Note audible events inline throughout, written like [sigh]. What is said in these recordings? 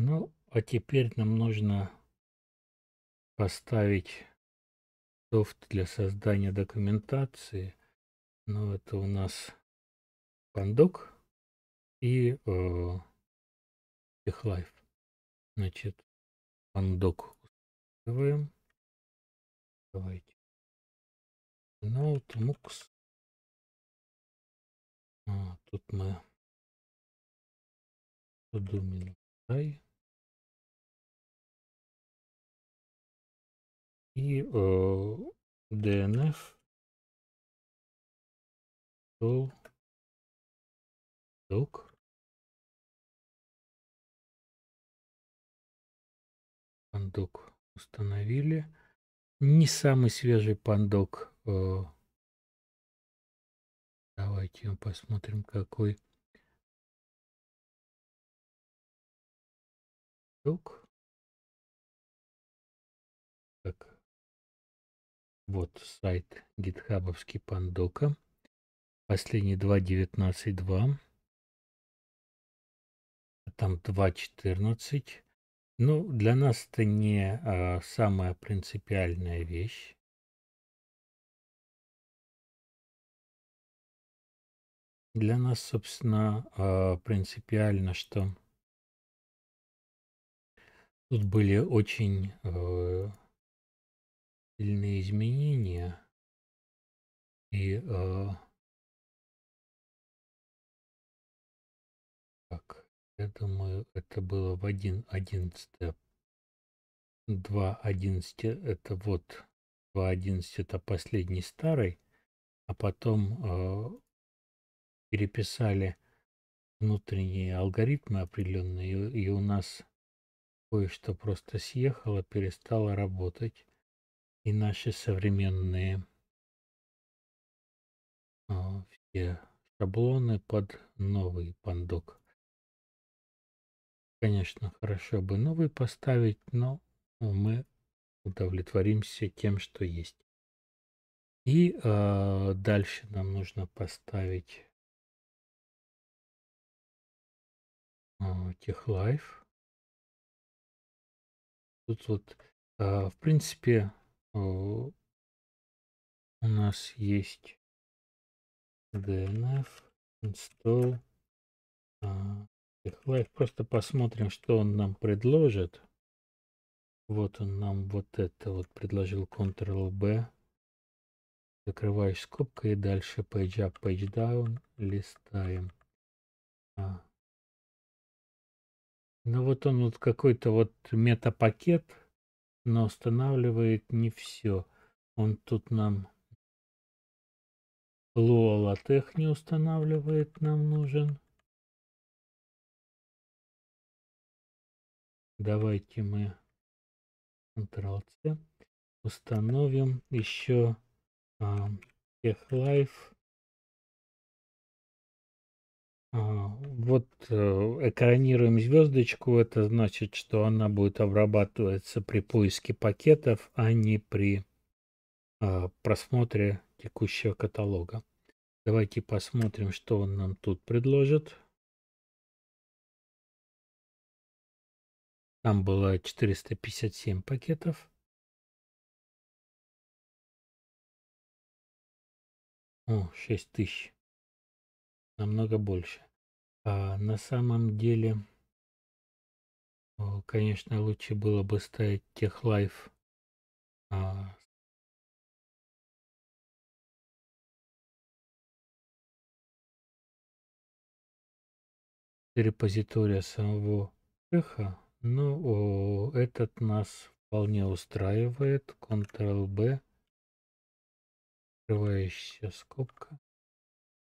Ну, а теперь нам нужно поставить софт для создания документации. Ну, это у нас пандок и э, техлайф. Значит, пандок устанавливаем. Давайте. Note MUX. А, тут мы подумали. И э, DNF to doc пандок установили. Не самый свежий пандок. Э, давайте посмотрим, какой. Док. Так. Вот сайт гитхабовский пандока. Последний 2.19.2. Там 2.14. Ну, для нас это не а, самая принципиальная вещь. Для нас, собственно, а, принципиально, что тут были очень э, сильные изменения. И э, так, я думаю, это было в один одиннадцатое. Два одиннадцати это вот два одиннадцать это последний старый, а потом э, переписали внутренние алгоритмы определенные, и, у нас кое-что просто съехало, перестало работать. И наши современные э, все шаблоны под новый пандок Конечно, хорошо бы новый поставить, но мы удовлетворимся тем, что есть. И э, дальше нам нужно поставить э, техлайф. Тут вот, э, в принципе, у нас есть DNF, install, э, Live. Просто посмотрим, что он нам предложит. Вот он нам вот это вот предложил Ctrl-B. Закрываешь скобкой и дальше Page Up, Page Down листаем. А. Ну вот он вот какой-то вот метапакет, но устанавливает не все. Он тут нам LaTeX не устанавливает, нам нужен. Давайте мы Ctrl-C установим еще а. А, вот э, экранируем звездочку. Это значит, что она будет обрабатываться при поиске пакетов, а не при а, просмотре текущего каталога. Давайте посмотрим, что он нам тут предложит. Там было 457 пакетов. О, 6 тысяч. Намного больше. А на самом деле, конечно, лучше было бы ставить техлайф а, репозитория самого эха ну, этот нас вполне устраивает. Ctrl-B. Открывающаяся скобка.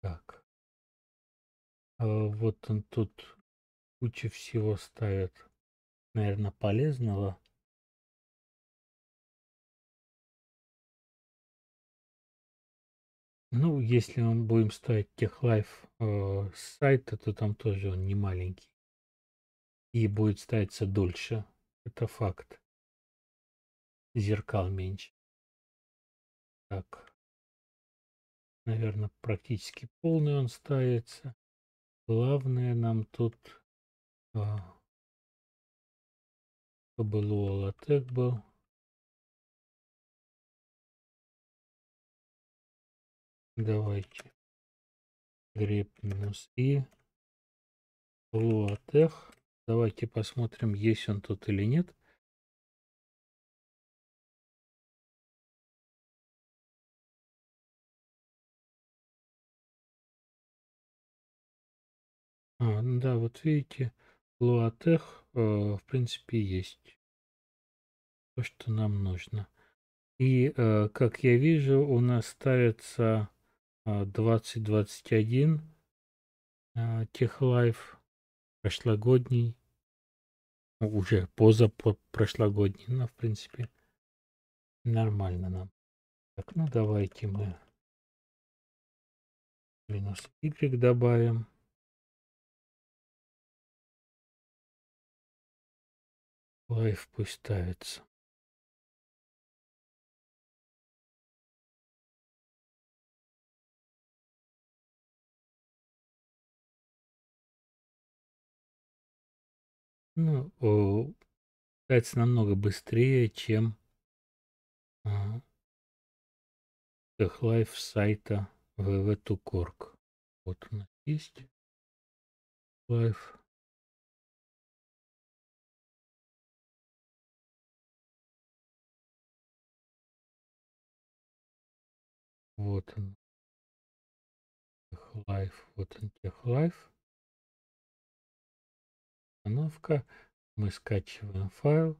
Так. А вот он тут куча всего ставит. Наверное, полезного. Ну, если мы будем ставить техлайф э, с сайта, то там тоже он не маленький и будет ставиться дольше. Это факт. Зеркал меньше. Так. наверное, практически полный он ставится. Главное нам тут, а, чтобы Луалатек был. Давайте. Греб минус И. Луатех. Давайте посмотрим, есть он тут или нет. А, ну да, вот видите, Луатех, э, в принципе, есть то, что нам нужно. И, э, как я вижу, у нас ставится э, 2021 э, Техлайф прошлогодний, ну, уже поза прошлогодний, но, в принципе, нормально нам. Так, ну давайте мы минус y добавим. Live пусть ставится. Ну, ставится намного быстрее, чем а, Live с сайта www.tug.org. Вот у нас есть Life. Вот он. Техлайф. Вот он Техлайф. Установка. Мы скачиваем файл.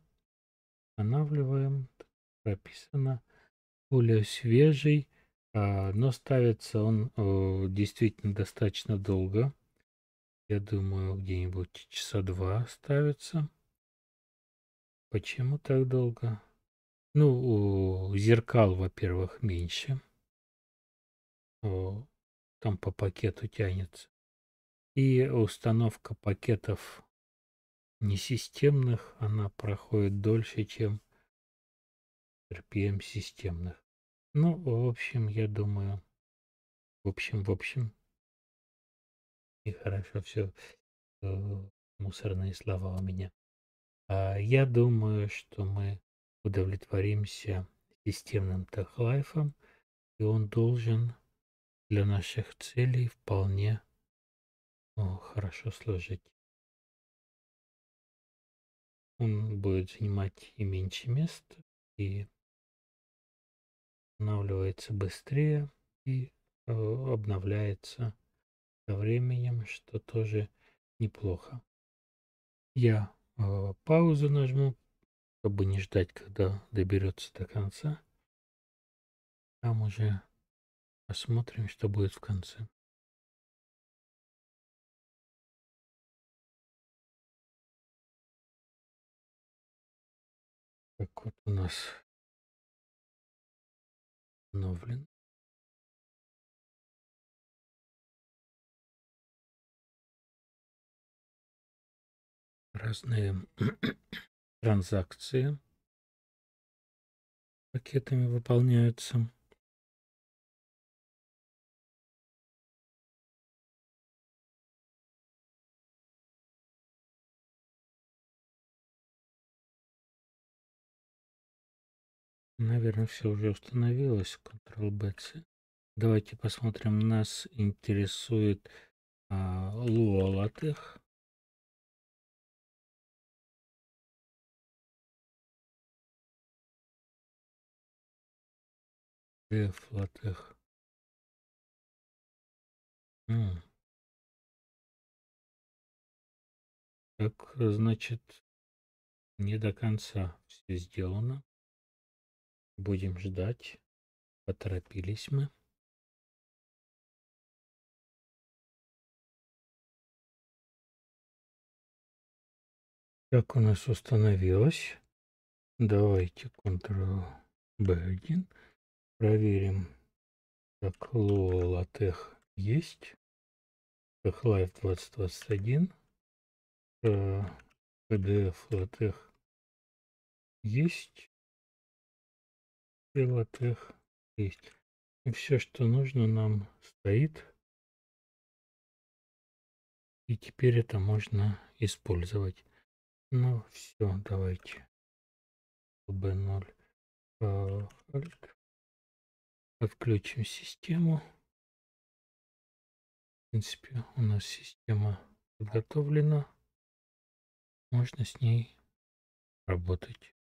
Устанавливаем. Прописано. Более свежий. А, но ставится он действительно достаточно долго. Я думаю, где-нибудь часа два ставится. Почему так долго? Ну, зеркал, во-первых, меньше там по пакету тянется. И установка пакетов несистемных, она проходит дольше, чем RPM системных. Ну, в общем, я думаю, в общем, в общем, и хорошо все, э, мусорные слова у меня. А я думаю, что мы удовлетворимся системным тахлайфом, и он должен для наших целей вполне о, хорошо служить. Он будет занимать и меньше места, и устанавливается быстрее, и э, обновляется со временем, что тоже неплохо. Я э, паузу нажму, чтобы не ждать, когда доберется до конца. Там уже Посмотрим, что будет в конце. Так вот у нас установлен. Разные [clears throat] транзакции пакетами выполняются. Наверное, все уже установилось. Ctrl-B. Давайте посмотрим. Нас интересует а, Lua LaTeX. Def LaTeX. Так, значит, не до конца все сделано. Будем ждать. Поторопились мы. Так у нас установилось. Давайте Ctrl-B1. Проверим. Так, Lua LaTeX есть. TechLive 2021. PDF LaTeX есть. Латех есть. И все, что нужно нам стоит. И теперь это можно использовать. Ну все, давайте. B0 Отключим систему. В принципе, у нас система подготовлена. Можно с ней работать.